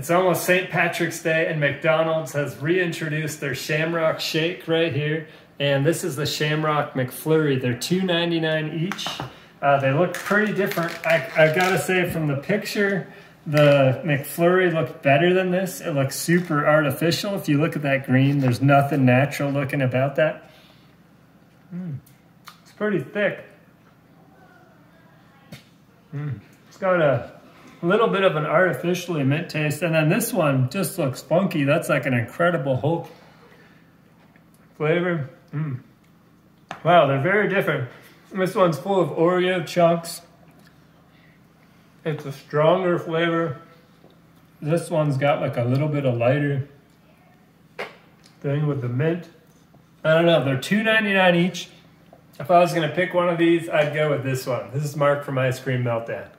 It's almost St. Patrick's Day, and McDonald's has reintroduced their Shamrock Shake right here. And this is the Shamrock McFlurry. They're $2.99 each. Uh, they look pretty different. I, I gotta say, from the picture, the McFlurry looked better than this. It looks super artificial. If you look at that green, there's nothing natural looking about that. Mm. It's pretty thick. Mm. It's got a little bit of an artificially mint taste. And then this one just looks funky. That's like an incredible Hulk flavor. Mm. Wow, they're very different. This one's full of Oreo chunks. It's a stronger flavor. This one's got like a little bit of lighter thing with the mint. I don't know, they're $2.99 each. If I was gonna pick one of these, I'd go with this one. This is Marc from Ice Cream Meltdown.